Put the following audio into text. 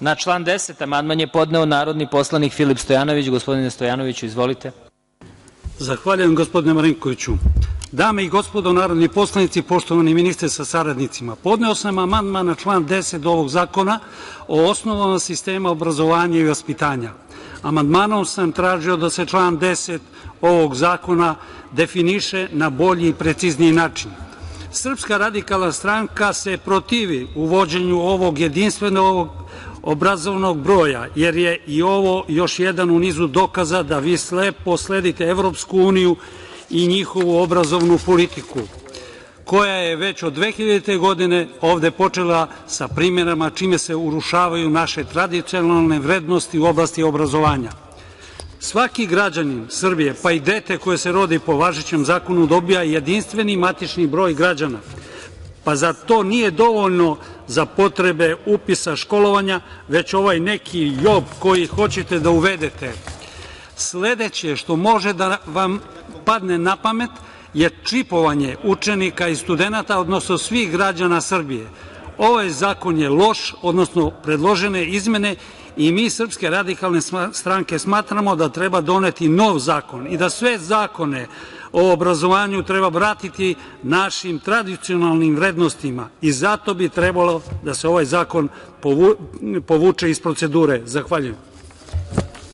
Na član 10. amandman je podneo narodni poslanik Filip Stojanović. Gospodine Stojanoviću, izvolite. Zahvaljujem, gospodine Marinkoviću. Dame i gospodo narodni poslanici, poštovani ministre sa saradnicima, podneo sam amandman na član 10. ovog zakona o osnovama sistema obrazovanja i vaspitanja. Amandmanom sam tražio da se član 10. ovog zakona definiše na bolji i precizniji način. Srpska radikalna stranka se protivi uvođenju ovog jedinstvenog obrazovnog broja, jer je i ovo još jedan u nizu dokaza da vi slepo sledite uniju i njihovu obrazovnu politiku, koja je već od 2000. godine ovde počela sa primjerama čime se urušavaju naše tradicionalne vrednosti u oblasti obrazovanja. Svaki građanin Srbije, pa i dete koje se rodi po važećem zakonu, dobija jedinstveni matični broj građana, pa za to nije dovoljno za potrebe upisa školovanja, već ovaj neki job koji hoćete da uvedete. Sledeće što može da vam padne na pamet je čipovanje učenika i studenata, odnosno svih građana Srbije. Ovaj zakon je loš, odnosno predložene izmene i mi Srpske radikalne stranke smatramo da treba doneti nov zakon i da sve zakone o obrazovanju treba vratiti našim tradicionalnim vrednostima i zato bi trebalo da se ovaj zakon povuče iz procedure. Zahvaljujem.